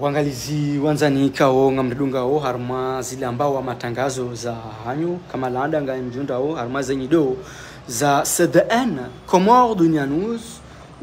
uangalizi wanzani o harma zile ambao wa matangazo za hanyu kama landa nga mjundao harma zenyi do za CDN Comore Dunia News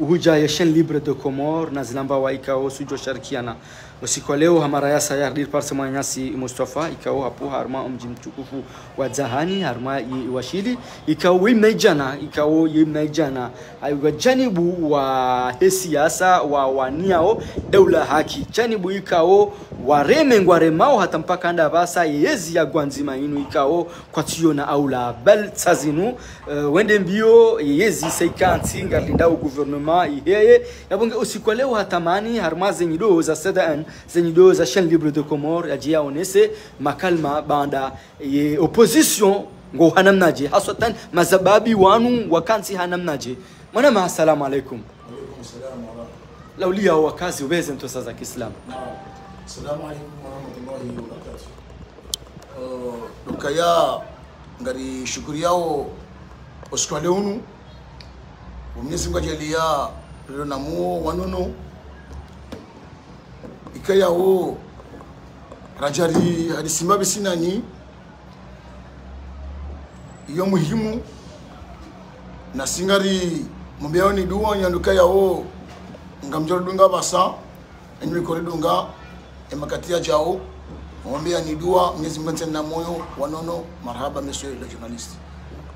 uhuja chaîne libre de Comore na zile ambao wa ikao sujo sharikiana usiku wa leo hamara ya dir parse mwanyasi Mustafa ikao hapo harma mji mtukufu wa Zahani harma i- washili ikao imejana ikao imejana aiwa janibu wa hesiasa wa waniao eula haki. Janibu ikao wareme ngwaremao hata mpaka anda basa yezi ya gwanzima inu ikao kwa tiona aula. Bel tsazinu uh, wende mbio yezi saikanti ngalinda u gouvernement iheye yabonge usiku leo hatamani harma zenyido za CDN zenye do za chaîne libre de Comore yajia onese makalma banda ye opposition ngo hanamnaje haswatan mazababi wanu wakansi hanamnaje mwanama assalamu alaikum. Laulia wakazi ubeze ntosa za Kiislamu. Assalamu alaikum warahmatullahi wabarakatuh. Uh, Dukaya ngari shukuri yao Australia unu Mwenyezi Mungu ajalia namuo wanono ikaya yao rajari hadisima bisinani iyo muhimu. Nasingari singari mumbeao ni duwa nyanduka yawo ngamjoro dunga basa. Enywe kore dunga. Ya jao. Mwombea ni dua Mwenyezi Mungu na moyo wanono marhaba monsieur le journalist.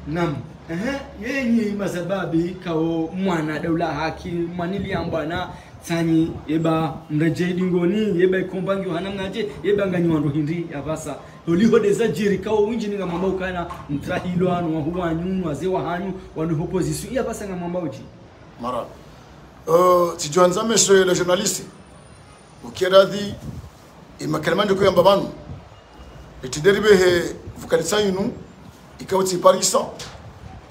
Nam. Ehe, yenyi mazababi kao mwana daula haki mwanili ambana tanyi yeba mreje dingoni yeba ikombangi wana mnaje yeba nganyi wando hindi yabasa holiho deza jiri kawo winji nga mamba ukana mtrahilo anu wa huwa nyunu waze wa hanyu wanu opposition yabasa nga mamba uji. Mara uh, tijuanza monsieur le journaliste ukiradhi imakalmande ko yamba banu he vukalitsa yinu ikawtsi parisa.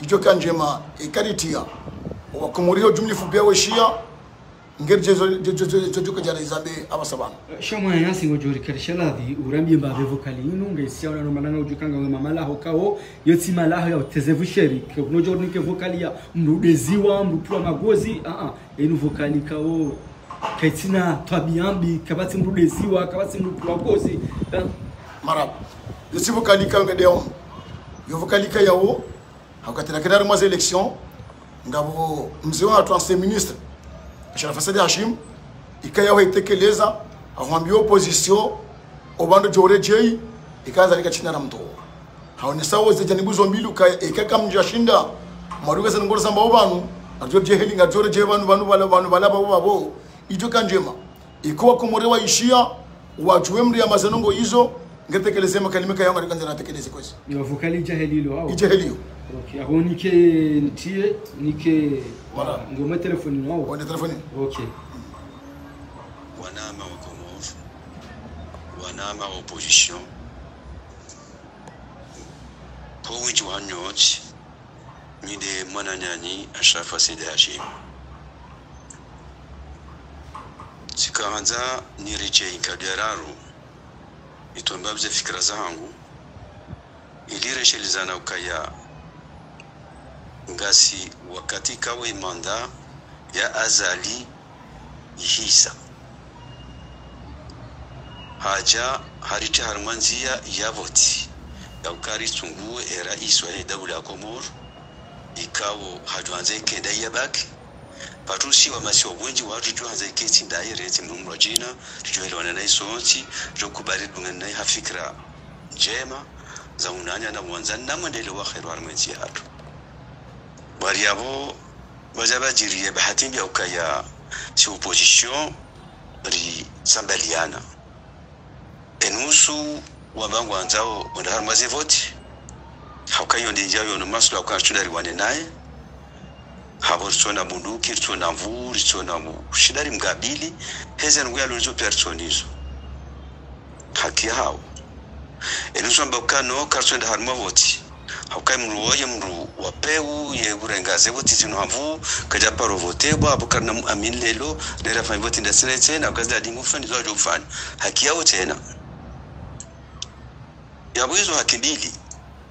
Ijo kanjema ikaritia. Wakumuriho jumli fubia weshia jezo jezo kajara izabe abasabana shamwa yasi ngo jori karishaladhi urambye mbabe vokali. Inu ngesia wana mananga ujukanga we mamala ho kao yoti malaho ya tezevu sheri. Ke no jori ke vokali ya mrudeziwa mrutua magozi a a inu vokali kao kaitina tabiambi kabati mrudeziwa kabati mrutua magozi marab mara vokali vokalika nga deon yo vokalika yawo hakatena kedar mwaze election ngabo mzewa ancien ministre Sharaf Said Hashim ikayaho itekeleza ahwambia opposition obando jore jei ikaanza lika china na mto haone sawo ze janibu zombili ka ikaka mja shinda maruga sana ngoro samba obanu ajo jeheli nga jore je banu banu bala banu bala babo babo. Ijo kanjema ikuwa komorewa ishia wajue mri ya mazanongo hizo ngetekeleze makalimika yangu alikanza natekeleze kwezi ni vokali jahililo au. Ijeheliyo okay aho nike ntie nike Wala. ngome telefoni wao wende telefoni okay wanama wa Comore, wanama wa opposition, kwa wingi wa nyote nyide mwananyani Ashraf Said Hashim sikaanza niriche inkaderaru itombabze fikira zangu. Ilireshelizana ukaya ngasi wakati kawe manda ya azali ihisa haja harite harmanzia yavoti. Yaukari tsungue era iswa daula ya komoro ikawo hajwanze kenda yabaki patusi wa masi obwenji watu jwanze keti ndaye reti mnumro jina tujoelewana na isonti jokubali dungana na hafikra njema za unanya na mwanza na mwendele wa khairu mwenzi hatu. Bari yabo bazabajiriye bahati ya ukaya si opposition ri sambaliana. Enusu wabangu anzao onda mazevoti voti. Haukayo ndinja yono masula kwa shudari wane naye habo ritsona bunduki ritsona mvu ritsona shida mgabili heze nguya lonzo personizo haki hao enusu ambakano karsonda harma voti haukai mru woye mru wapeu ye burengaze voti zino havu kaja paro vote ba abukar na amin lelo dera fa voti ndasene tena kazda dingu fani zo jo fani haki yao tena. Yabo hizo haki mbili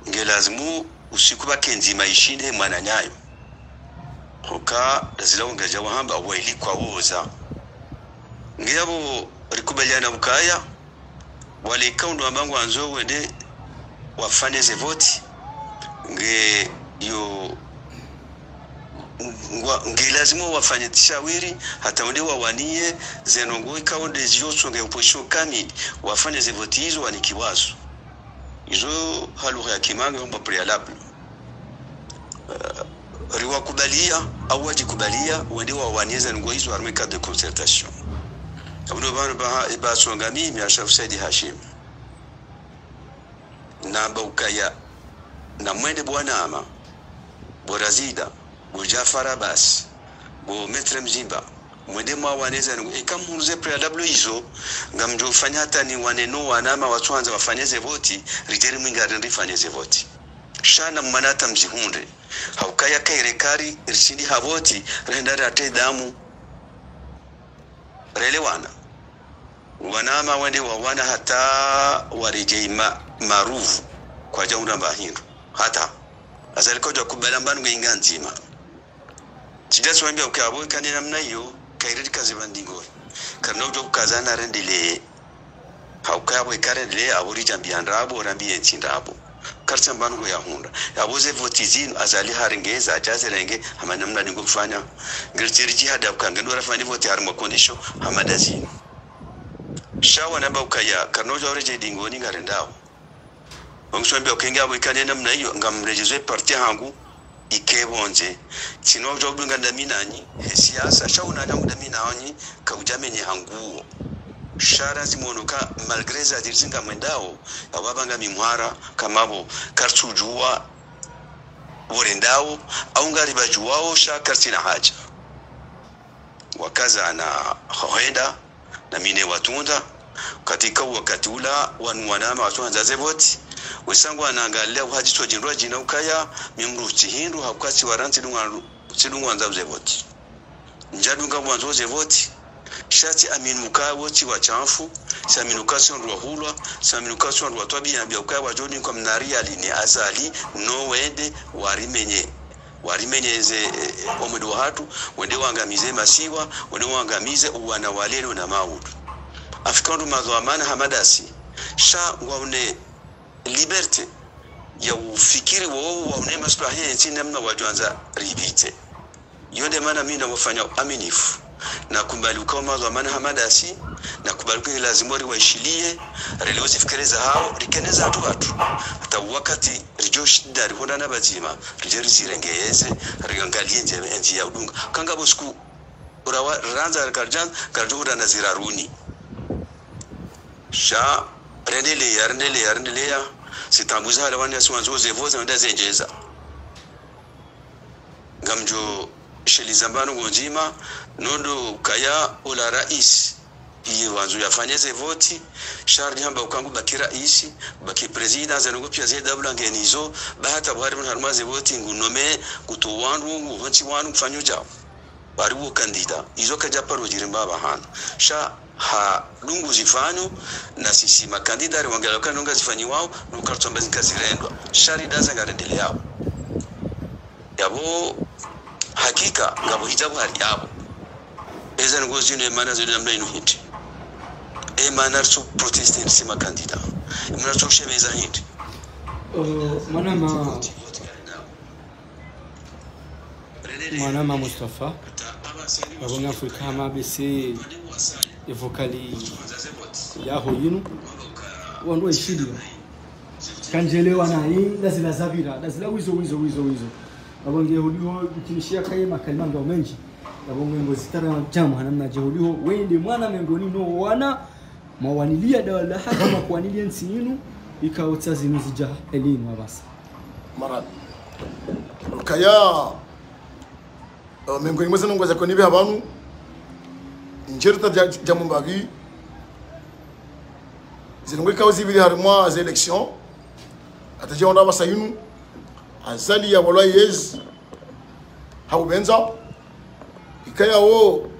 ngelazimu usiku bakenzi maishine mwana nyayo hoka dazila ungaja wahamba waili kwa woza ngiyabo rikubaliana ukaya wale kaundo ambangu anzo wende wafanye ze voti. Nge yo nge lazima wafanye tishawiri hata wende wawanie zenongo ikaonde ziyosonge opposition kami wafanye ze voti hizo wanikiwazo izo halugha ya kimanga mba prealable uh, riwakubalia au wajikubalia wende wawanie ngo hizo arme cadre de concertation. Abuno bana ba ibasonga mimi ashafu saidi hashim. Na baukaya na mwende bwanama borazida bojafar abbas bo metre mzimba mwende mwawaneza pre w hizo ngamjofanya hata ni waneno wanama watwanza wafanyeze voti riteri mwingari rifanyeze voti shana manata mzihunde haukaya kairekari risindi havoti rendare ate damu relewana wanama wende wawana hata warijei ma, maruvu kwa jaunda mbahindu hata. Azalikoja kubala mbanu ngeinga nzima. Chidaswambia ukabo kani namna hiyo kairiri kazi bandingoi karna ujo kukazana rendele haukabo ikarendele aburi jambianda abo rambi ntindabo karcha mbanu go yahunda yaboze votizin azali haringe za jaze renge hama namna ningu kufanya. Ngirtirji jihada ukange ndora fani voti harma kondisho hamadazini shawa namba ukaya karno jo reje dingoni ngarendawo omusombi okenge abo ikane namna hiyo ngamrejezwe parti hangu ikebonje chino jo bunga ndaminanyi siasa shauna na ndaminanyi kaujamenye hanguo shara zimonoka malgré za dirzinga mwendao ababanga mimwara kamabo kartujua worendao au ngari bajuwao sha kartina haja. Wakaza na hoenda na mine watunda. Katika wakati ula wanwanama watu hanzaze voti wesangu anaangalia uhaji tojindwa jina ukaya mimru chihindu hakukasi waranti sidungu wanzabuze voti njadunga wanzoze voti shati aminuka woti wachamfu saminuka sonrwa hulwa saminuka sonrwa twabia bia ukaya wajoni kwa mnari alini azali no wende warimenye warimenyeze eh, omwedo wa hatu wende wangamize masiwa wende wangamize uwana walelo na maudu. Afikandu madhamana hamadasi sha waune liberte ya ufikiri wowo waune maslahi ya nchi namna wajuanza ribite. Yonde maana mimi nawafanya aminifu na ukawa ukao madhamana hamadasi na kubali kwa lazima riwaishilie releo zifikereza hao. Rikeneza hatu watu. Hata wakati rijo shida rihonda na bazima rijeri risirengeyeze riangalie nje ya udunga. Kanga bosku urawa ranza karjan karjuda na ziraruni. Sha rendelea rendelea rendelea sitambuza hala wani asiwanzo zevoza wenda zenjeza ngamjo shelizambano gonjima nondo kaya ola rais. Iye wanzu yafanyeze voti. Sharni hamba ukangu baki raisi baki president zanungu pia zeda dabula ngenizo bahata bwari mun harmaze voti ngunome kutuwandu nguvanchi wanu kufanyo jao. Bari wo kandida. Izo kaja paro jirimba bahana. Sha ha lungu zifanyo na sisi makandida ari wangala kana nunga zifanyi wao nukartomba zikazirendwa shari daza ngarendele yao. Yabo hakika ngabo hijabu hari yabo. Eza ngo zino emana zino namna ino hiti. Emana su proteste sima kandida. Emana su shemeza hiti. Ma mana ma Mustafa abona Afrika hama bese evokali yaho yinu wandu ishidi kanjelewa na hii lazila zabira wizo wizo wizo wizo wizo abonge huliho bikinishia kaye makalima ngao menji. Abonge ngo zitara jamu hanamna jehuliho wende mwana mengoni no wana mawanilia dawa la haka makwanilia nsi yinu ikaotsa zinu zija elimu abasa. Marad kaya uh, miongoni mwa zino ngoza konibe habanu njerta jamu mbagi zinungu zinongo bili harimwa za election ataje onda basa yinu azali ya walwa yez haubenza ikaya wo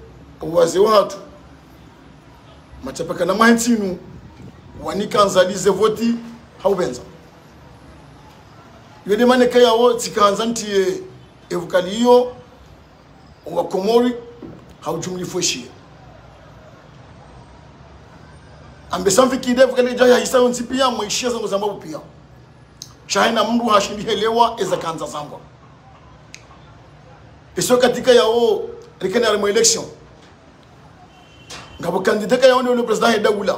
waze watu. Machapaka na mahentinu. Wanikanzalize voti. Haubenza yode mane kaya wo tikanza ntiye evukali iyo. Wa komori. Haujumli foshie ambesa mfikide vukale ja isa yonsi pia mwishia zangu zambabu pia shahina mndu hashindihelewa helewa eza kanza zambwa iso katika yao rikana ya election ngabo kandidata yao ndio president hedagula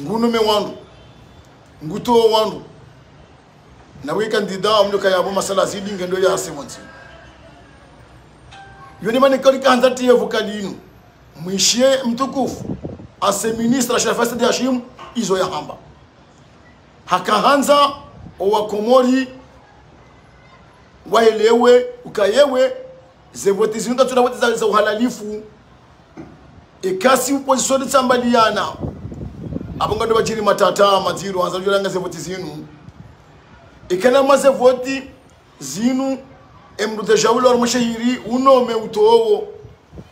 ngunume wandu. Nguto wandu. Na we kandida amno ka yabo masala zidi ngendo ya semonsi yoni mani kali kanza tiye vokalinu mwishie mtukufu. Ase ministra shafasa de hashim izo ya hamba hakahanza owakomori waelewe ukayewe zevoti zinu tatura wote za, za uhalalifu. Ikasi upozisoni tsambaliana. Apo ndo vachiri matata madziro anza jolanga zevoti zinu. Ikana maze voti zinu emrute jawulo ar mashahiri unome utowo.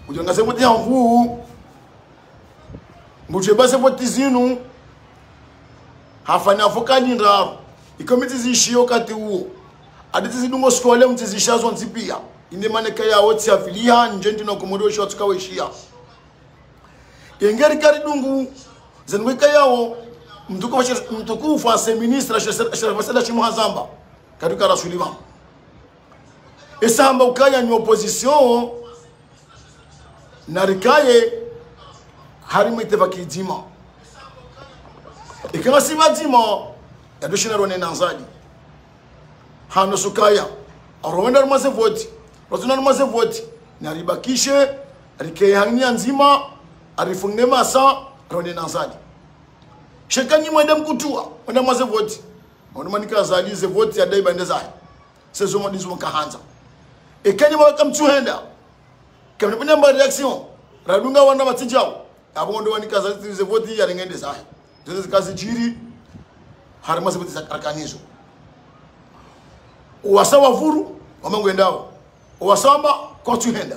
Ujonga zevoti hamvu nguje zevoti voti zinu hafanya vokali ndaro ikomiti zishiyo kati uo aditi zidungo sikole mti zishazwa nzipia. Inde maneka yawo tsiafilia nje ndino komori osho tukaweshia yengeri kari dungu zenweka yawo mtukufu mtukufu ase ministra sharafasela shimu hazamba. Katika esa esamba ukaya ni opposition narikaye harimo iteva kidima ikanga sibadima yadushina rone nanzadi hano sukaya arowenda rumaze voti rozina rumaze voti naribakishe rikeyahania nzima arifungne masa rone nanzadi shekanyi mwende mkutua mwende maze voti onomanika zalize voti ya dai bande zaya. Sezo madizo mkahanza ikenyi mwaka mtuhenda kamne penya mba reaction radunga wana matijao abo ndo wanika zalize voti ya rengende zaya zote zikazi jiri harima zivoti zakarakanizo uwasawa vuru wamangwendao uwasamba tuhenda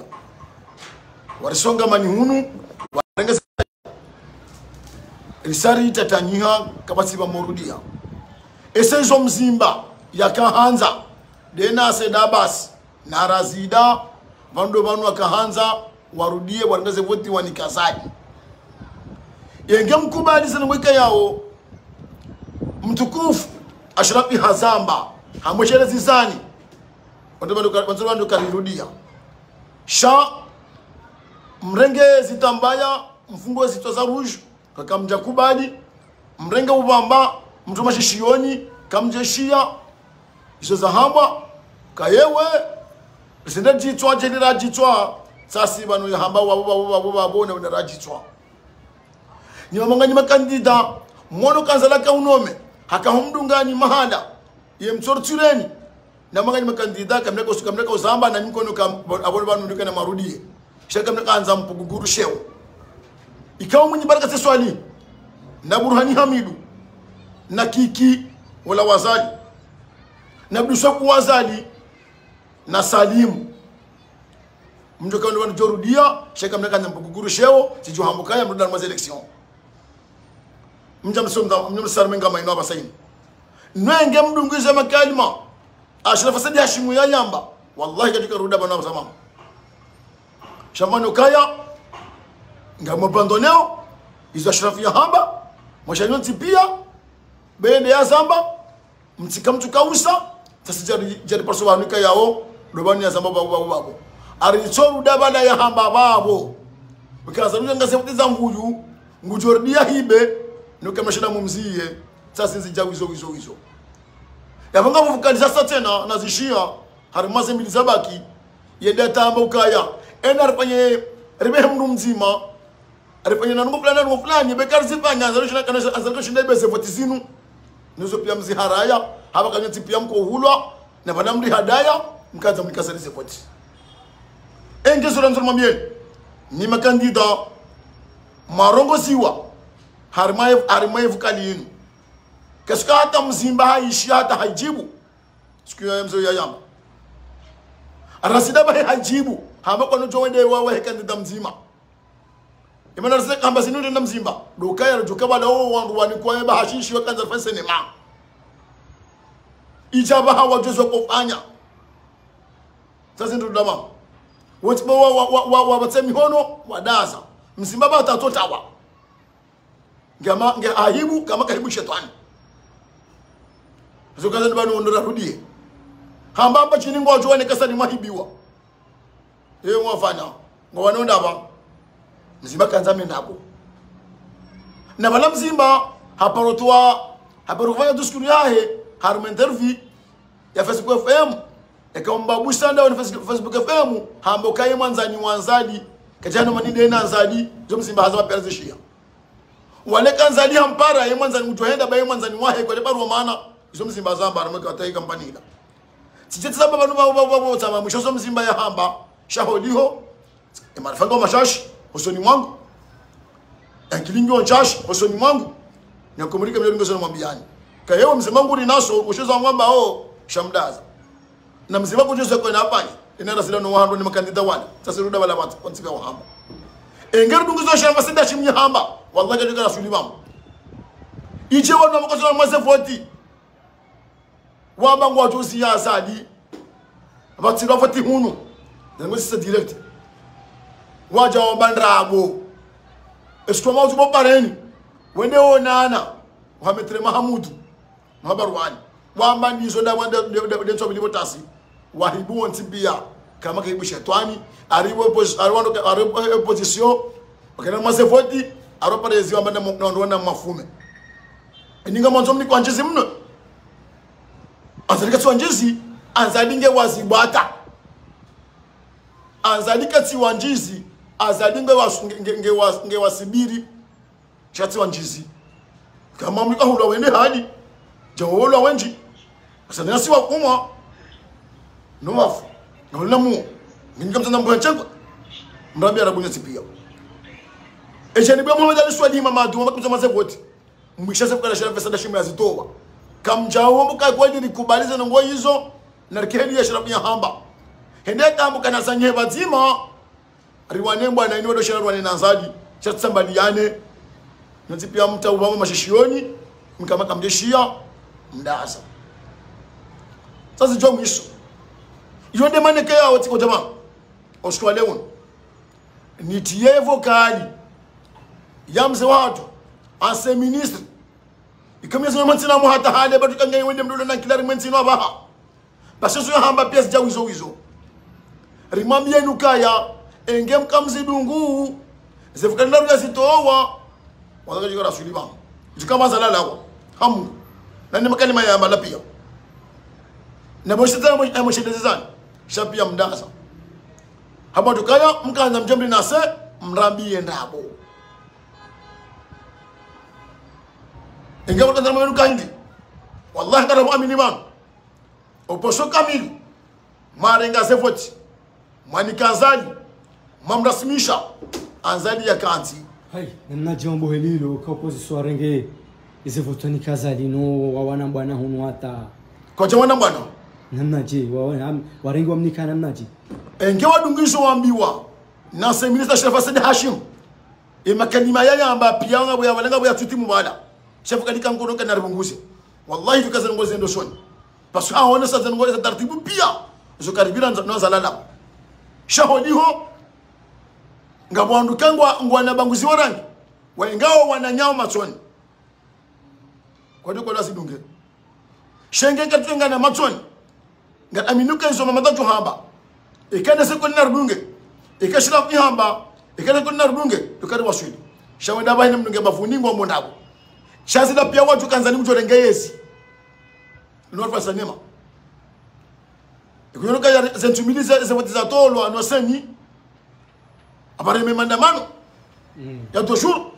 warisonga manihunu warengeza risari tatanyiha kabasiba morudia. Esenzo mzimba yakahanza dena sedabas narazida vandu vanu wakahanza warudie warengeze voti wanikazaji yenge mkubali sana mweka yao mtukufu ashrafi hazamba hamwechele zizani wanzu wandu karirudia sha mrenge zitambaya mfungo zitwa za rouge kakamja kubali mrenge ubamba mtu mashishiyoni kamje shia izo za hamba kayewe risende jitwa jenera jitwa sasi banu ya hamba wabo wabo ni mamanga ni makandida mwono kanzala ka unome haka humdungani mahala ye mtsortsureni na manga ni makandida kamne ko sukamne ko zamba na mikono kam abon banu ndika na marudie. Shaka kamne kanza mpuguguru shewo ikawa mwenye baraka se swali na burhani hamidu na kiki wala wazali na bdusaku wazali na salimu. Mjoka ndo ndio jorudia shaka mnaka na mpuguguru shewo sijuhambukaya mrudana mwa election mja msonga mja msarmenga maino hapa nwenge mdungize makalima. Ashrafa sadi hashimu ya yamba wallahi katika ruda bana basamama shambani ukaya. Kaya ngamabandoneo izo ashrafu ya hamba. Mwashanyo pia. Bende ya zamba. Mtika mtu kausa. Sasa jari parso wanuka yao. Dobani ya zamba babu babu babu. Arichoru dabana ya hamba babo ukaza nunga ngase mvuyu ngujordia hibe nuka mashina mumziye sasa nzi jawi zo wizo wizo yavanga mvukani sasa tena nazishia harimaze mbili zabaki yenda tamba ukaya ena aripanye ribehe mndu mzima arifanye na nungu fulani nungu fulani bekari zifanya anzalisha kana anzalisha ndebe zevoti zinu nizo pia mziharaya hapa kanya pia mko hulwa na vana mri hadaya. Mkaza mlikasari zevoti enge sura nzuri mwambie ni makandida marongo vukali yinu kesika hata mzimba haishi hata haijibu siku ya mzo ya arasida bahe haijibu hamba kono jowende wawe hekandida mzima imana rase kamba sinu ndenda mzimba dokaya joka bala o wangu wani kwa ba hashishi wakanza fense ne ma ijaba hawa jozo kufanya sasa ndo dama wote wa wa wa wa wa batsemi hono wa, wa, ba tatotawa ngama nge aibu kama karibu shetani. Zokaza ni bano ndora rudie. Hamba hamba chini ngo ni kasa ni mahibiwa yeye mwafanya. Ngo wanonda ba. Mzimba kanza mendako na bala mzimba haparotwa haparofanya duskuru yahe harma interview ya Facebook FM ekaomba busanda wa Facebook FM hambo kai mwanzani mwanzadi. Kajano manide na nzadi zo mzimba haza maperze shia wale kanzali ampara ye mwanzani mtuhenda baye mwanzani wahe kwa lebaru maana zo mzimba zamba aramaka atai kampani ila. Sijeti zamba banu babo babo babo tama mwisho zo mzimba ya hamba shaholiho emarfanga mashashi hosoni mwangu. Akilingo onchashi hosoni mwangu. Nyakumulika mjoni ngozo mwambiani kayewo mzima wangu ni naso ushoza mwamba o shamdaza. Na mzima wangu jose kwa inapani inara sila no wahando ni makandida wale. Sasa ruda wala watu kwanzika wa hamba. Engero dunguzo shamba sida chimnyahamba hamba wallahi da kana suni ba i ce wannan muka sanar masa 40 wa ban wato siyasa ni. Ba ti da fati hunu. Da mu sa direct. Wa jawo ban rago. Esko ma su babare ni wende o nana? Muhammad Tre Mahamudu Muhammad Wani wa man ni so da wanda da to bi mutasi wahibu wanti biya kama kai bi shetani ariwo ariwo ariwo position wakana masa 40 aropareziwa mbane naondowana mafume. Ininga mwanzo mni kwa njezi mno? Anzalikatsiwa njezi anzalinge wazibwata anzalikatsiwa njizi azalinge ngewasibiri chatsiwa njizi. Kama mlika hula wende hali jawola wenji. Asalina siwa kumwa. Nowafu ngawalina muo. Nginika mtanda mbuya chenkwa mrabi arabunya sipia ejeni bwa Muhammad ali swali mama tu mama maze mwisha se kala pesa sada shimya zitowa. Kamjawo mbuka kwa ni kubaliza ngo hizo na kiheli ya sharafa ya hamba. Hende kambu kana sanye bazima riwane bwana ni wadoshara rwane nanzadi chatsambaliane nzi pia mta ubama mashishioni mkama kamjeshia mdaza. Sasa jo mwisho iyo de kaya yao tiko jama australia won. Nitie ya mzee watu ase ministre ikamia sema mtsina mo hata hale batu kangai wende mdulo na kilari mtsina baha basi sio hamba pia sija wizo wizo. Rimambie nukaya kamzi dungu zefukana ruga sitowa wadaka jika rasuli jikama jika mazala lawa hamu. Nani makani maya mala pia. Na boshita na moshita zizani. Shapia mdasa hapa tukaya mkanza mjambi nase mrambie ndabo ingawa kanza mwenye kandi wallahi kana muamini bang. Oposho kamili marenga sefoti mwanikazali mamrasimisha anzali. Ya kanti hai namna jambo helilo ka opposition izevotani kazali no wawana bwana hunu hata kwa chamwana bwana namna je wawana warengi wamnika namna je enge wadungisho wambiwa na se minister chef Said Hashim. Imakanima makalima yaya amba pia nga boya walenga boya tuti mubala chef kalika nkono kana rubunguse wallahi tukaza ngoze ndo shoni. Parce que aona sa zango za taratibu pia. Zo karibira na zalala shaholiho ngabwandu kangwa ngwana banguzi warangi waingawa wananyao machoni. Kwadi kwa sidunge shenge katenga na machoni. Nga aminuka izo mamata tuhamba ikana se ko nardunge ikashira ihamba. Ikana ko nardunge tukari waswidi shawenda bahina mnunge bafuni ngo mondako shazida pia watu kanzani mtu renge yesi ndio fa sanema ikuyonoka ya watu za tolo anoseni apareme mandamano. Ya toshuru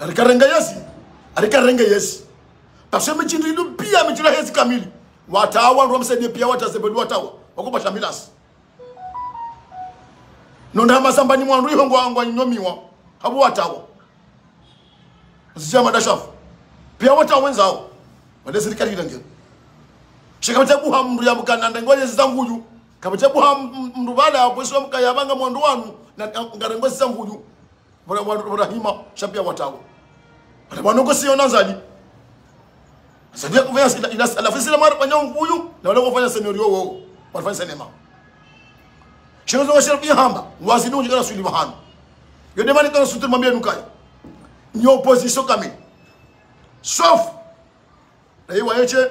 arikarenga yesi arikarenga yesi paswe michindu idu pia michira hezi kamili. Watawa ndo msaidie pia watazebedu watawa. Wakupa shamilasi. Nonda masambani mwandu iho angwa ngwa nyomiwa habu watawa zija madashafu pia wata wenzao wale serikali kidangia shikabata buha mndu ya mkananda ngoje zizanguju kabata buha mndu bala hapo sio mkayabanga mwandu wanu na ngarengo zizanguju bora bora hima shapia watawa wale wanoko sio nazali Sadia kufanya ila ila alafu sila mara fanya nguyu na wale kufanya scenario wao wanafanya sinema. Shino wa shirfi hamba wazinu jikana suli mahanu. yodemani kana sutu mambia nukai. Ni opposition kamili sauf na hiyo yeche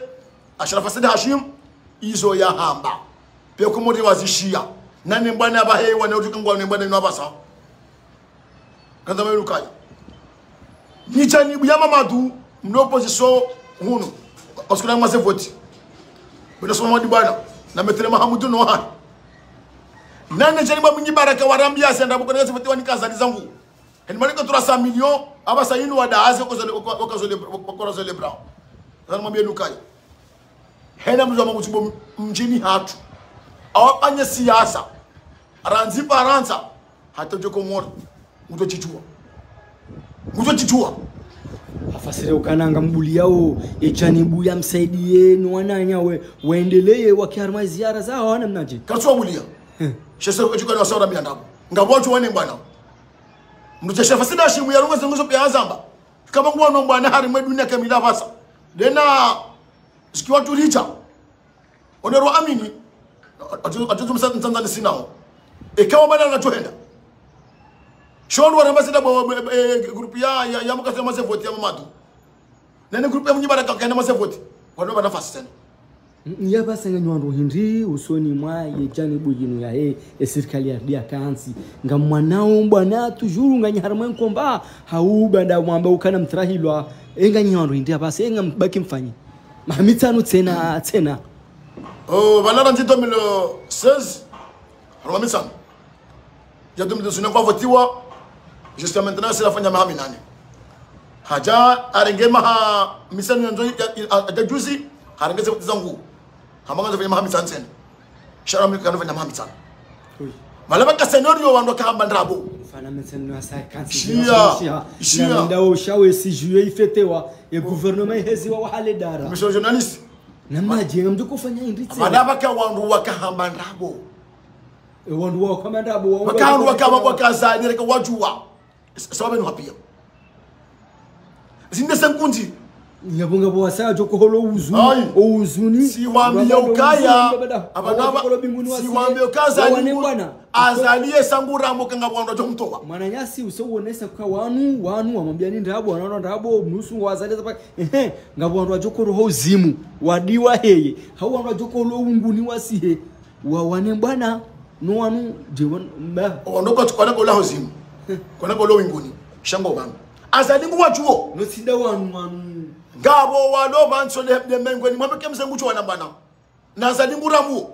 Ashraf Said Hashim izo ya hamba. Pe ko modi wazishia nani mbani aba hei wana utuka ngwa mbwana ino abasa kanda mwe lukaya ni chani buyama madu mno opposition hunu. Parce que na ngwa se vote bwana soma modi bwana. Na metre mahamudu no ha nani chani ba mnyi baraka warambia senda bukana vote wani kazali zangu. En malika 300 millions abasa inu wadaaze ko zole ko zole brown. Kana mwambie lukaya hena mzwa mkutubo mjini hatu. Awafanye siasa. Aranzipa ranza. hata joko chichua. Mtuwa chichua. afasire ukananga mbuli yao echani buya msaidie nwananya we waendelee wakiharma ziara zao wana mnaje? Katsua bulia shese echukani wasaura miandabo ngabwacho wane bwana mnduchesha fasida shimu ya runga zinguzo pya azamba. Kama nguwa nomba na hari mwe dunia kamila basa dena watu tulicha onero amini. Atuzu msa mtanzani sinao. Ikawa bana anachoenda shonu wa mbasida bwa grupi ya ya, ya mkasa ya vote ya mamadu nene grupi ya mnyibara kakenda mase vote wano bana fasi tena yabasanga nywandu hindi usoni mwa yechani buyinu yaye he ya serikali ya dia kansi. Nga mwanao bwana tujuru nga nyaharmwe nkomba haubanda mwamba ukana mtrahilwa. Enga nywandu hindi apasi enga mbaki mfanyi. Mahamitano tena tena Oh, valera ndi 2016 roma misano ya 2019 kwa votiwa. Jusqu'à maintenant c'est la fin ya mahami nane haja arenge maha misano yanzo ya juzi harenge zekuti zangu hamanga zafanya mahami tsana tsena shara mi kana fanya mahami tsana malaba ka scenario wandu kahamba ndabo fana metseno asa kansi Shia, shia. na ndao shawe si juye ifetewa. Ya gouvernement heziwa wa hale dara. Monsieur le journaliste na majenga mtu kufanya indi tena. Malaba ka wandu wakahamba ndabo wandu wa kama ndabo wa wakahandu wakama wakazani reka wajua. Sababu ni hapia zinde senkundi nyabunga bo wasa jo koholo uzuni uzuni siwambia ukaya. abanaba siwambia ukazali bwana azalie sangura kanga bwando jo mtowa mana nyasi usowonesa kwa wanu wanu wamwambia ni ndabo anaona ndabo mnusu wazaleza pa ehe ngabwandu joko roho zimu wadiwa heye. Hau joko ajokoro unguni wasihe wa wane bwana no wanu je wan ba ondoka tukona kola hozimu kona kola winguni shango bangu azalingu wachuo chuo no sinda wanu wanu ngabo walo banso le de mengweni mwambeke mse chuo na. Bana na azali nguramu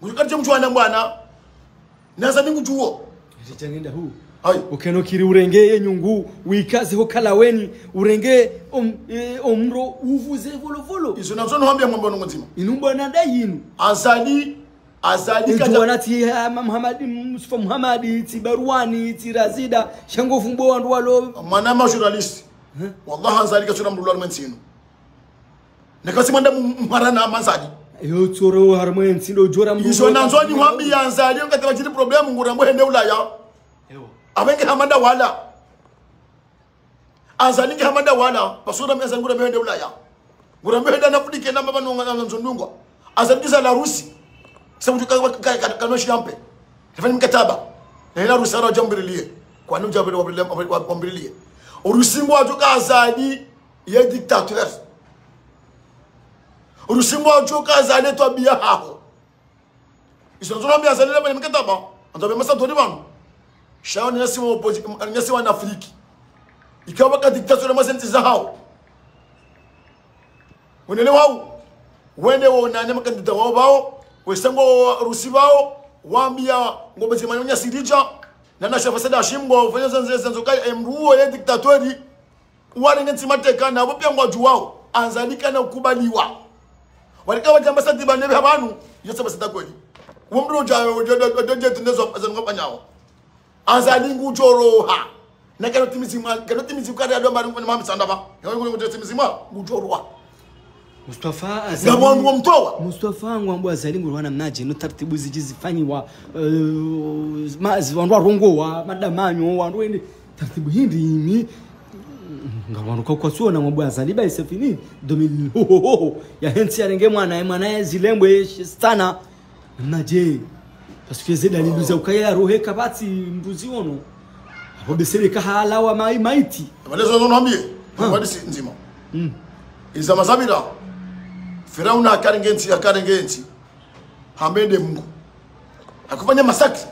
mujukati mchuo na. Bwana na azali nguchuo huu. Hai. Ukenokiri urenge nyungu wikazeho kalaweni urenge om, e, omro uvuze volovolo izo nazo no hambia mwambo nzima inumbwana dayinu azali azali kata. ijuwana ti ha, muhamadi mustafa muhamadi ti tirazida ti razida shangofumbo wandu walo mana ma journaliste wallahi anzali ka sura mdulal mensino ne kasi manda marana manzali yo tsoro harmo nsindo jora mbu izo nanzo ni wambi anzali ngati bachiri problem ngurambo hende ulaya abenge hamanda wala. Anzali ngi hamanda wala. Pasura meza ngurambo hende ulaya ngurambo hende nafudike na mama nonga na nzondungwa anzali kisa la rusi. Sabu kanoshi kwa tafanya mkataba. Na ila kwa kwa kwa kwa nini urusimbo wajuka azali ye dictateur urusimbo wajuka azali twabia haho isonzona mbia azali ba. mkataba andobe masa tori bano shao ni nasi wa nasi wa afriki ikawa ka dictateur na masenti za hao. Unelewa hao wende wo nane makandida wao bao wesango rusi bao wambia ngombe zimanyonya sirija nanasha fasada ashimbwa ufanya zanzile zanzo kaya emruo ye diktatori warenge ntsimateka nabo pyangwa juwao anzalika na kubaliwa walika wajamba sadi banebe habanu yose basada kweli umru ujayo ujaje tundezo zango panyawo anzalingu ujoroha na kanotimizi kanotimizi kada adwa mari mama sandaba yoyo ngutimizi ma ujoroha mustafa ngabwandu wa mtoa. mustafa ngwambo azali ngurwana mnaje no taratibu ziji zifanyiwa uh, mazi wandu warongowa madamanyo wandu ende taratibu hindi imi ngawandu kwa suona mwambo azali ba isefini domin ho ho ho ya hensi yarenge mwana mwana zilembwe sana. Mnaje parce que zeda za ukaya rohe kabati mbuzi ono kahala wa mai maiti. Malezo ndo nwambie. Mwadi nzima. Mm izama mazabira. Firauna akarengensi akarengenti. hamende Mungu. Hakufanya masaki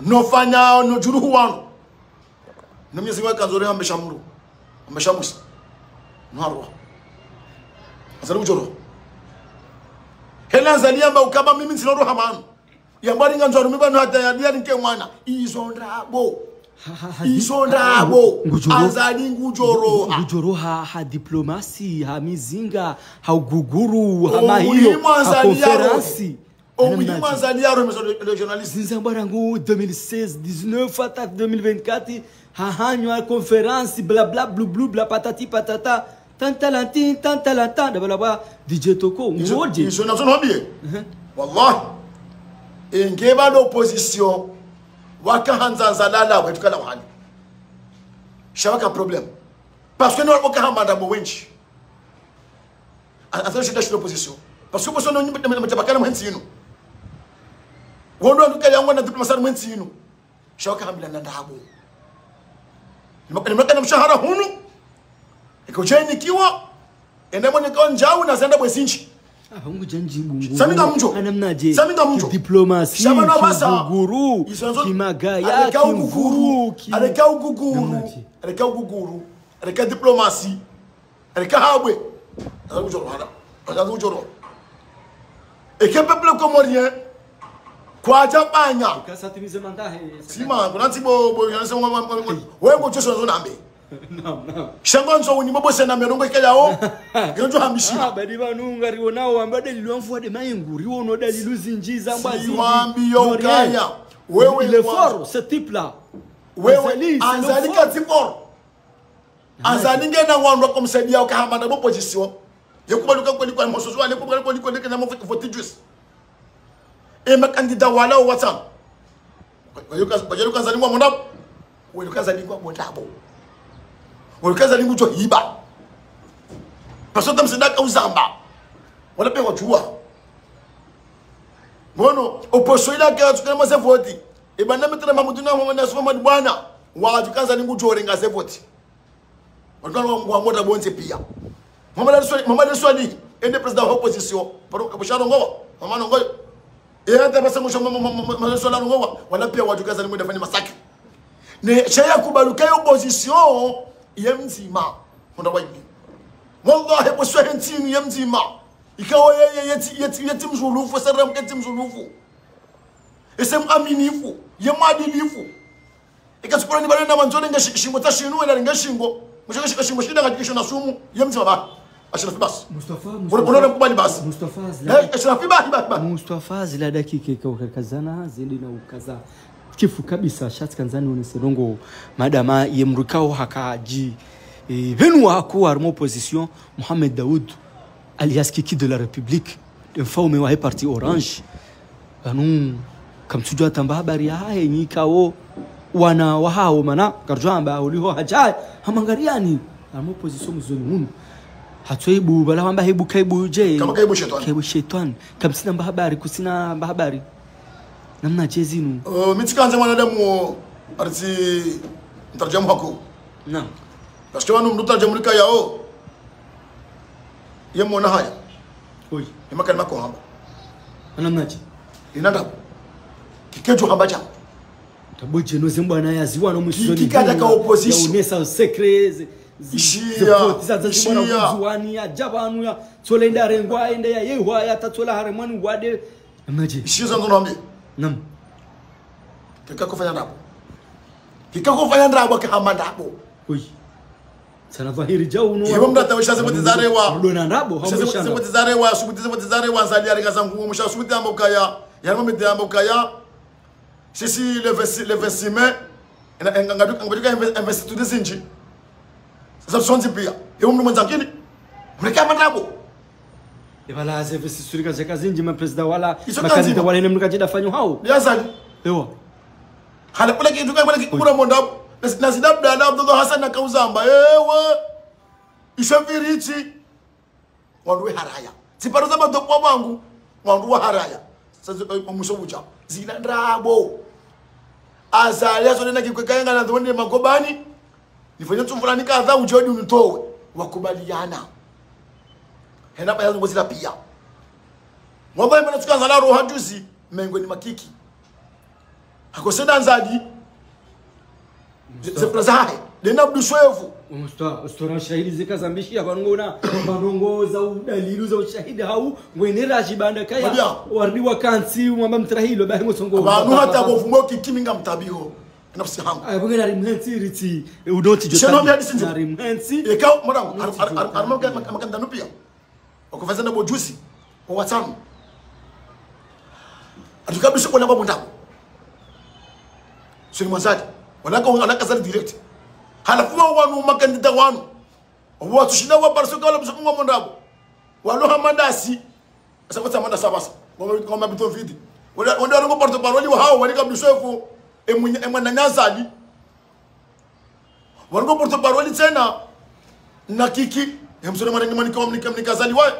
Nofanya nojuruhu juruhu wanu. Na Mwenyezi Mungu kanzore ameshamuru. Ameshamusa. Nharwa. azali ujoro Hela zali yamba ukaba mimi sino roha manu. Yambari nganzoro mibano hata ya dia nke mwana. Izo ndabo. Ha- ha- ha- Izo ha- ndabo. ngujoro- Azali ngujoro. ngujoro ha, ha diplomasi ha mizinga ha uguguru ha mahio Umuhimu ha azali yaro. konferansi Umuhimu azali yaro meso le journaliste. zinzambarangu 2016 19 ata 2024 hahanywa konferansi blabla blublu bla patati patata tantalantin tantalantan dabalaba dj toko ngoje Izo na zono bie. Wallahi. Enge ba l'opposition waka hanza zalala wa tukala wahani. Shabaka problem. Parce que nous waka hamanda mo wenchi. Asa shida shida opposition. Parce que opposition no nyimbe mtabakana mwenzi yinu. Wondo nduka yangu na diplomacy mwenzi yinu. Shabaka hamila na ndabo. Nimaka mshahara hunu. Ikojeni kiwa endemo nikawa njau na zenda bwesinchi. samika mcho samika mcho diplomasi shabana basa. guru kimagaya aleka ukukuru aleka ukukuru aleka ukukuru aleka diplomasi aleka habwe. Aleka uchoro hada. Aleka uchoro eke peuple comorien kwaja banya sima kunati bo bo yanse wewe ngocho sonzo nambe Shango nzo ni bobo sena merongo ikayao. Yonjo hamishira. Ah, badi vanunga rionao amba dalili wamfuade mayengu riono dalili zinjiza mbwa Siwambio ukaya. Wewe fort ce type là wewe Azali, c'est anzali le kati fort anzali ngena ngwandwa kumsaidia ukahamba na opposition yekubaluka kweli kwa mosozo ale kubali kweli kweli kana vote juice. E makandida wala whatsapp wayoka wayoka zali ngwa mondabo wayoka zali ngwa mondabo oleka ezali ngutu oyiba parce otamsendaka uzamba. Wala mpe kocuwa ngono oposoilaka tukana masevoti ebandamitana mamudinamamandasufamadi bwana. Wati kazali ngutu orenga sevoti wamota bonse pia. Mamadi swali ende président wa opposition. Poshanongowa mamanongoyo eyata basangoshamasolarongowa wala pia wati kazali ngutu afanye masakre ne shayakubaluka opposition ye mzima. Honda wa hivi. Wallahi bo swa hentini ye mzima. Ikawa yeye yeti yeti yeti mzulufu sara mketi mzulufu. Ese mwaminifu, ye mwadilifu. Ikasukura ni barenda manzoni ngashingo tashinwe na shingo Mshaka shika shingo shida katikisho na sumu ye mzima ba. Ashira basi. Mustafa Unaona mkubali basi. Mustafa zila ashira basi basi. Mustafa zila dakika ikakazana zindi na kifu kabisa. Shati kanzani uneserongo madama yemrukao hakaji e, venu wako armo opposition Mohamed Daoud alias Kiki de la République mfaume wa parti Orange. Anu kamsujwa tamba habari ya haya nyikao wana wahao mana karjamba uliho hajai. Hamangariani armo opposition mzoni munu hatwaibu bala wamba hebu kaibu je? Kama kaibu shetani. kaibu shetani. Kamsina mbahabari kusina mba habari namna chezi nu Uh, mitikanze mwanadamu arti mtarjamu hako. na Parce que wanu mtarjamu lika yao. Ye mwona haya. oi Ye makani mako hamba. namna je Inanda. Kikejo hamba cha. tabo jeno zembo na yaziwa no musoni Kiki kata ka opposition. unesa secret Ishia, zaza zibona ishia. kuzuani ya ya tsolenda rengwa ende ya yehwa ya tatsola haremani wade namna je Ishizo ndo nambi. nam Kika kufanya ndabo. Kika kufanya ndabo kahamba ndabo. oi sana dhahiri jau no Yebo mdata wisha sebuti zarewa. ndo na ndabo hambo shanga sebuti zarewa subuti sebuti zarewa zali ari kazangu musha subuti kaya. mede amba ukaya. Sisi le 26 le 26 mai ina ngadu ngadu investiture zinji. Sasa sonzi pia. Yebo mndu mwenzangini. Mreka ndabo. Ibala surika sisurika zakazinji ma president wala kanzima. wala ne mnukajida fanyo hao Yazali. ewa Hala kule kitu kwa kula kula monda Na sidabda na Abdullah Hassan na kauzamba. Ewa. Ishafirichi. Wandu haraya. Siparo zama dokwa wangu. Wandu haraya. Sasa mwisho uja. Zina ndabo. azali azonena kikwekanga na dhonde magobani nifanye tumfulani kadha ujodi unitoe. wakubaliana hena baya ngozila pia wallahi mwana tukanza roha juzi mengo ni makiki akosenda nzadi zeprazahe dena bduswevu ustora shahidi zikazambishia vanongona vanongoza udalilu za ushahidi hau ngwenera chibanda kaya Wabia. wardiwa kansi mwamba mtrahilo bahe ngosongo vanhu hata bovumo kikiminga mtabiho nafsi hangu na rimhensi riti udoti Shinobi hadi sinjo. na rimhensi eka mwanangu makanda pia wakufazana bojusi owatano atukabisha kolamba bondako sini mwanzadi wanaka wanaka zali direct. Halafu wa wanu makandida wanu. Watu shina wa barso kala bisu ngwa mondabo walo hamandasi kwa tamanda sabasa ngoma bito vidi. Wanda wala ngo porto paroli wa hao walika bisofu emunya emwana nyazali wango porto paroli tena na kiki emusore mwana ndimani kwa mnika mnika zali wae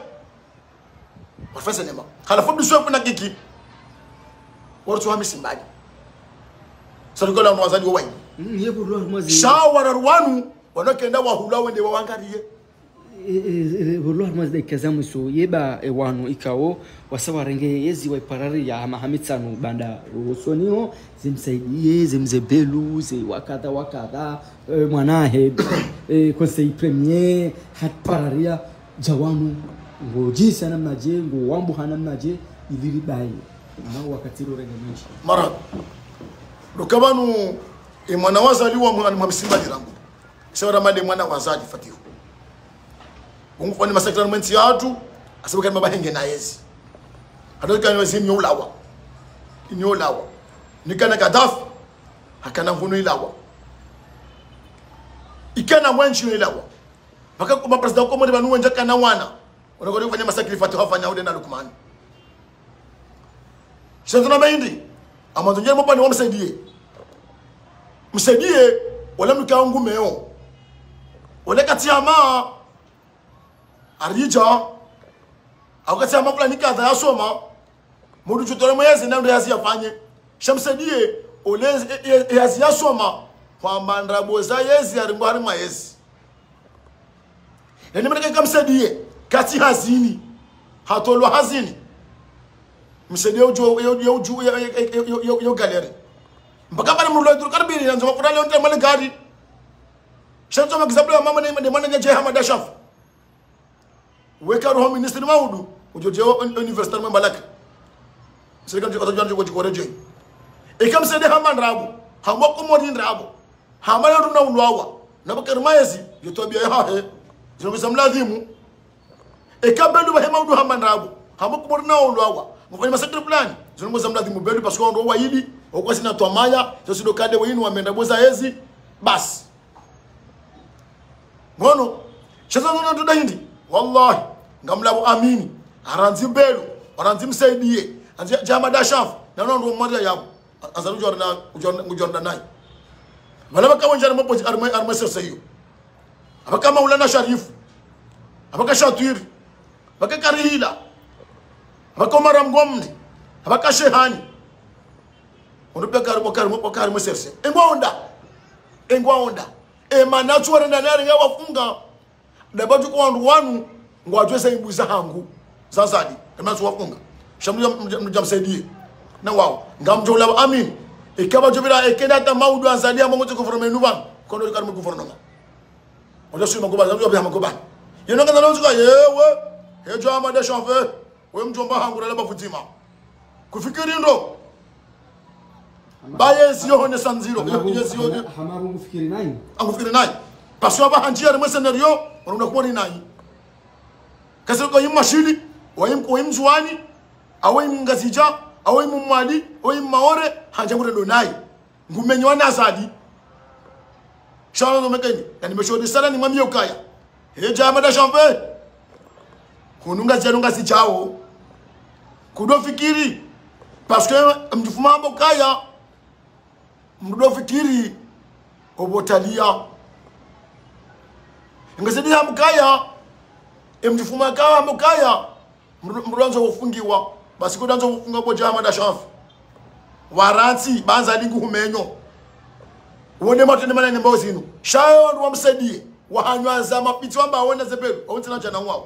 wafasa nema. Kala fobi suwe kuna giki Watu warutu wami simbani salukola mwa zali wae shawara ruwanu wanokenda wahula wende wawangariye burwa mwazi da ikaza muso yeba ewanu ikawo wasawa renge yezi waiparari ya mahamitsano banda usoniho zimsaidie zimzebelu ze wakadha wakadha eh, mwanahe e, konsei premier hatpararia jawanu ngojisa namnaje ngowambuha ngo wambu hanamnaje iliri bayi. Nao wakatiro renge mwishi mara lokabanu imwana wazaliwa mwamsimba lirangu sawaramade mwana wazali fatihu ungufani masekretari mwenzi yatu asabukani mabahenge na yezi hadokani wezi nyolawa nyolawa nikana gaddafi hakana mvuno ilawa. Ikana mwenchi ilawa. Baka kuma president ko mode banu wenja kana wana. Unakodi kufanya masakri fatihu afanya ude na lukumani lukmani shanzana mahindi amanzo nyere mopani wamsaidie msaidie wala mkaangu meo. Wala kati ama arija au kati ama fulani kadha yasoma mudu chutore mwezi na ndo yazi yafanye shamsaidie ole yazi yasoma kwamba ndaboza yezi arimbo ari mayezi yani mnake kamsaidie kati hazini hatolwa hazini msaidie ujo yo yo ujo yo yo galeri mpaka pale mrulo dur karbiri nanzo makura leo ntemale gari shanzo magzablo ya mama ne mana nje hama dashaf wekaru ho o mawudu ojoje université mo balak segan jiko jonjo ko jiko reje e kam se de hamman rabu ha mo ko modin rabu ha ma yodu na wulawa na bakar mayesi yotobia ha he jino bisam lazimu e kam bendu ba mawudu hamman rabu ha mo ko modin na wulawa mo fanya masakir plan jino bisam lazimu bendu parce qu'on doit yidi o ko sina to maya je suis do kade winu amenda boza ezi bas ngono chazo ngono tudahindi wallahi ngamlabo amini. Aranzi mbelu aranzi msaidie jama da shaf na ndo mmoja yabo. Azaru jorna jorna nai wala kama njara mpo arma arma sasa hiyo abaka maulana sharifu abaka shatwiri abaka karihila abaka maram gomni abaka shehani. Onope karimo karimo karimo serse engwaonda engwaonda emana tsuwarenda nari nga wafunga dabatu kwa wandu wanu ngwatwesa ibuza hangu. Sasadi emansu wafunga shamujamsaidie na wao ngamjola amin. Ikaba jobira ekenda ta maudu anzalia mongo tiko forme kondo kono karimo ku fornoma ojo sima ko ba zabu ya makoba yeno kana lo tsuka yewe hejo amade chanfe we mjomba hangu la bafutima kufikiri ndo. Bayezi hone sanziro yezi yohone hamaru kufikiri nani angufikire naye parce que aba hanjia rimwe scenario unaona kuwa ni nayi kasiro ko yimashili wayim ko yimzwani awai mngazija awai awe awai maore hanja ngure ndo nayi ngumenye wana azadi shana no mekeni yani meshodi sana ni mwamie ukaya he jama da champe kununga zenunga sichao kudo fikiri parce que mjifuma hapo kaya mdo fikiri obotalia ngasidi ha mkaya emjifuma kawa mkaya mruanzo kufungiwa. Basi kudanzo kufunga bo jama da shafu. Waransi banza lingu humenyo. Uone matende manene mbao zinu. Shayo ndo wamsaidie wahanywaza mapiti wamba awona zepelu. Awonse na chana Fatimu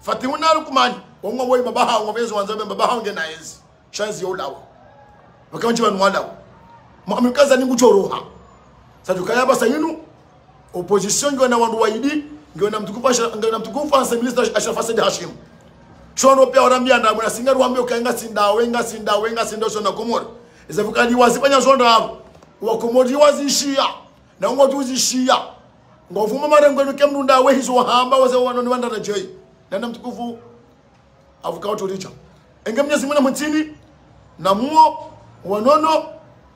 fatimuna lukumani. Wongwa boy babaha mabaha bezo wanza bemba babaha nge na ezi. Shanzi yolawa wakanchi wanu walawa mwamikaza ni kuchoroha satukaya basa yinu opposition ngiona wandu waidi ngiona mtukufu ngiona mtukufu ansa minister Asha de Hashim. Shono pia warambia ndamu na singa ruambe ukaenga sinda wenga sinda wenga sinda shona komori. Izafukani wazipanya zondo hapo wakomori wazishia na ngo tuzishia ngovuma marengo nuke mnunda we hizo wahamba waze wanoni wanda na jei na mtukufu avuka watu richa. Enge mnyezi mwana mtini na muo wanono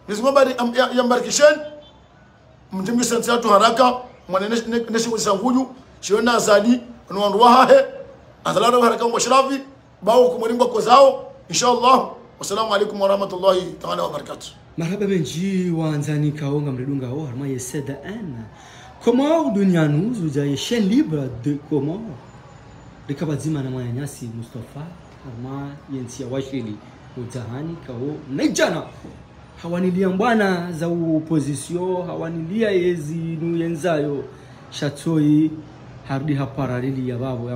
nizingobari yambarikisheni mtimbi sensi yatu haraka mwana neshi sanguju shiona azali ni wandu wahahe azalado haraka mwa shirafi bao kumulingwa kwa zao inshallah. Wassalamu alaikum warahmatullahi taala wabarakatuh marhaba benji wanzani kaonga mredunga o harma yeseda koma dunia duniani zuja ye chaîne libre de Comores rikabazima na mwanyanyasi Mustafa harma yensi ya washili utahani kao naijana hawanilia mbwana za opposition hawanilia yezi nuyenzayo shatoi hardi hapararili ya babo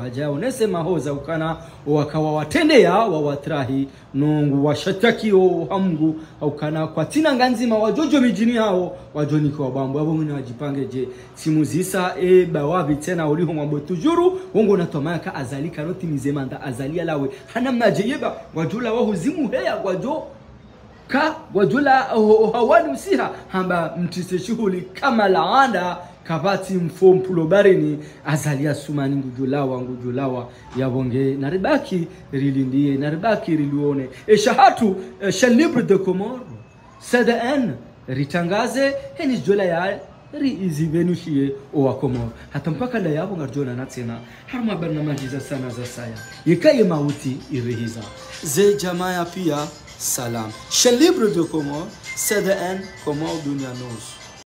hajayo. Nesema hoza ukana wakawa watendea wawatrahi nongu washatakio hamgu aukana kwa tina nganzima wajojo mijini hao wajoniko wabambo mwana wajipange je simuzisa e bawabi tena uliho mwambo tujuru. Wongo natomaka azalika noti mizemanda azalia lawe. Hanamnaje yeba wajula wahu zimu heya wajo ka wajula hawani msiha hamba mtise shughuli kama laanda mfo mpulo barini azalia sumani ngujulawa ngujulawa yabonge naribaki rilindie naribaki riluone eshahatu shalibre de comore cdn ritangaze heni jola ya ri izivenushie owakomoro hata mpaka la yabo ngarjona natsena harma barnamaji za sana za saya. Yekaye mauti irihiza. Ze jamaa pia salam. Sha libre de comore cdn comore dunia nos